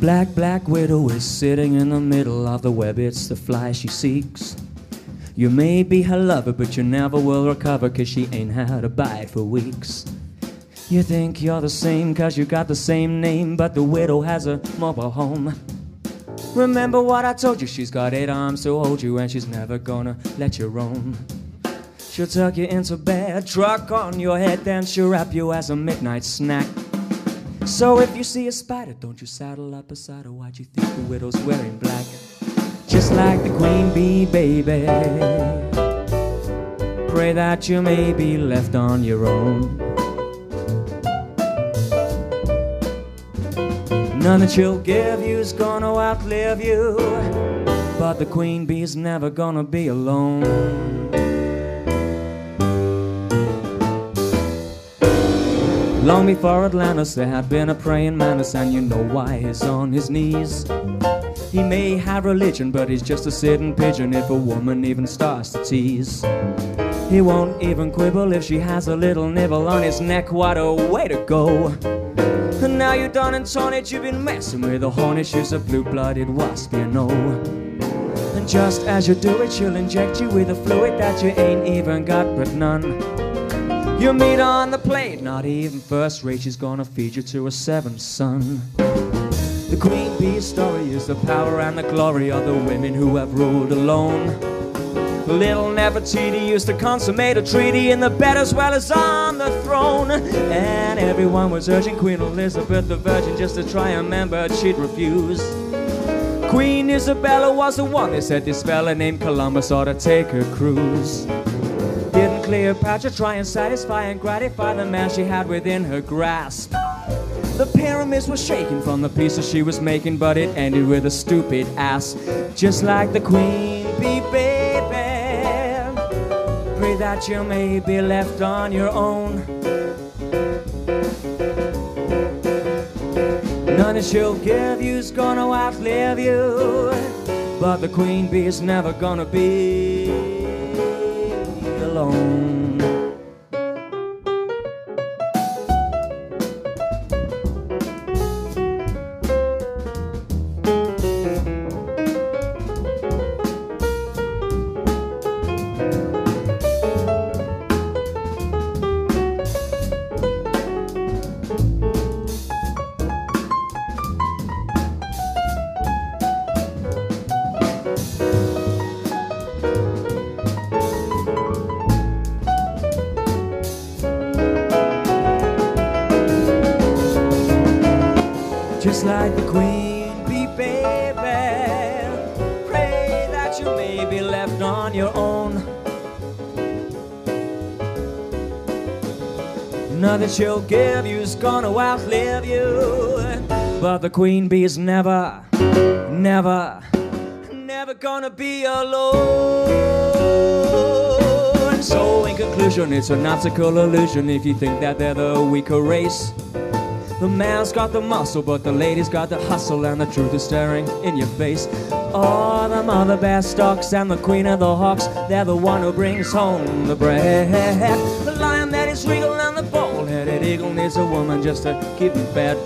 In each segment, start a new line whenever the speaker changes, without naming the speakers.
black, black widow is sitting in the middle of the web. It's the fly she seeks. You may be her lover, but you never will recover, cause she ain't had a bite for weeks. You think you're the same, cause you got the same name, but the widow has a mobile home. Remember what I told you, she's got eight arms to hold you, and she's never gonna let you roam. She'll tuck you into bed, truck on your head, then she'll wrap you as a midnight snack. So if you see a spider, don't you saddle up beside her. Why'd you think the widow's wearing black? Just like the queen bee, baby. Pray that you may be left on your own. None that she'll give you's gonna outlive you. But the queen bee's never gonna be alone. Long before Atlantis, there had been a praying mantis, and you know why he's on his knees. He may have religion, but he's just a sitting pigeon if a woman even starts to tease. He won't even quibble if she has a little nibble on his neck. What a way to go! And now you're done and taunted, you've been messing with a hornet. She's a blue blooded wasp, you know. And just as you do it, she'll inject you with a fluid that you ain't even got but none. You meet on the plate, not even first rate. She's gonna feed you to a seventh son. The queen bee story is the power and the glory of the women who have ruled alone. Little Nefertiti used to consummate a treaty in the bed as well as on the throne. And everyone was urging Queen Elizabeth the Virgin just to try and remember, but she'd refuse. Queen Isabella was the one they said this fella named Columbus ought to take a cruise. Cleopatra try and satisfy and gratify the man she had within her grasp? The pyramids were shaking from the pieces she was making, but it ended with a stupid ass, just like the queen bee, baby. Pray that you may be left on your own. None that she'll give you's gonna outlive you, but the queen bee is never gonna be alone. Just like the queen bee, baby. Pray that you may be left on your own. Nothing she'll give you's gonna outlive you. But the queen bee is never, never, never gonna be alone. So, in conclusion, it's an optical illusion if you think that they're the weaker race. The man's got the muscle, but the lady's got the hustle, and the truth is staring in your face. Oh, the mother bear stalks and the queen of the hawks, they're the one who brings home the bread. The lion that is regal and the bald-headed eagle needs a woman just to keep him fed.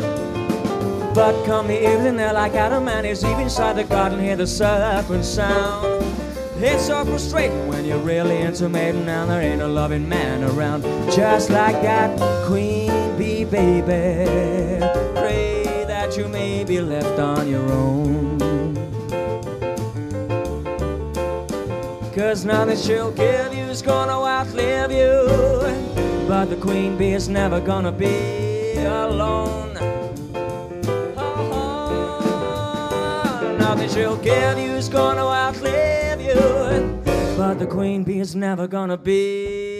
But come the evening, they're like Adam and Eve inside the garden, hear the serpent sound. It's so frustrating when you're really into mating and there ain't a loving man around. Just like that queen baby. Pray that you may be left on your own. Cause nothing she'll give you's gonna outlive you. But the queen bee is never gonna be alone. Uh-huh. Oh, nothing she'll give you's gonna outlive you. But the queen bee is never gonna be.